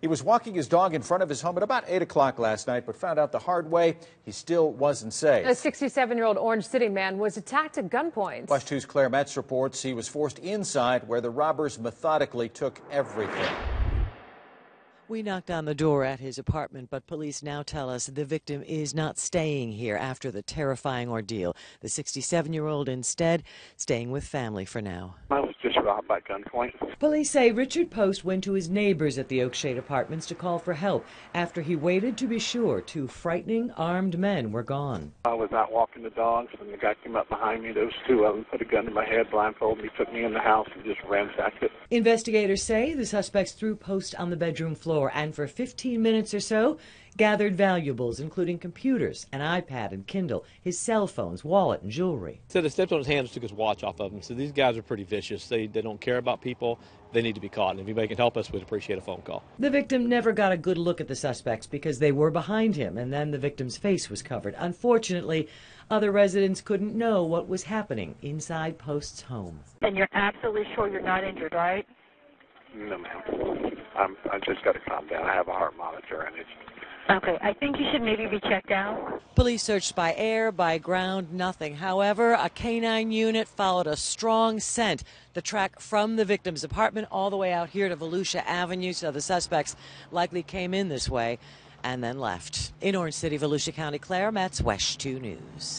He was walking his dog in front of his home at about 8 o'clock last night, but found out the hard way he still wasn't safe. A 67 year old Orange City man was attacked at gunpoint. WESH 2's Claire Metz reports he was forced inside where the robbers methodically took everything. We knocked on the door at his apartment, but police now tell us the victim is not staying here after the terrifying ordeal. The 67 year old instead staying with family for now. I was just robbed by gunpoint. Police say Richard Post went to his neighbors at the Oakshade Apartments to call for help after he waited to be sure two frightening armed men were gone. I was out walking the dogs, and the guy came up behind me. Those two of them, put a gun in my head, blindfolded me, took me in the house, and just ransacked it. Investigators say the suspects threw Post on the bedroom floor and for 15 minutes or so gathered valuables, including computers, an iPad and Kindle, his cell phones, wallet, and jewelry. So they stepped on his hands, took his watch off of him. So these guys are pretty vicious. They, they don't care about people. They need to be caught. And if anybody can help us, we'd appreciate a phone call. The victim never got a good look at the suspects because they were behind him, and then the victim's face was covered. Unfortunately, other residents couldn't know what was happening inside Post's home. And you're absolutely sure you're not injured, right? No, ma'am. I'm, I just got to calm down. I have a heart monitor, and it's Okay, I think you should maybe be checked out. Police searched by air, by ground, nothing. However, a canine unit followed a strong scent, the track from the victim's apartment all the way out here to Volusia Avenue. So the suspects likely came in this way and then left. In Orange City, Volusia County, Claire Metz, WESH 2 News.